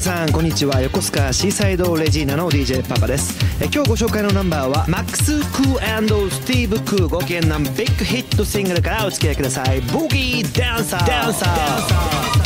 さんこんにちは。横須賀シーサイドレジーナの DJ パパです。え今日ご紹介のナンバーはマックス・クースティーブ・クー。ご機嫌なビッグヒットシングルからお付き合いください。ボギーダンサーダンサー